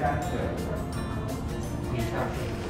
Fine, are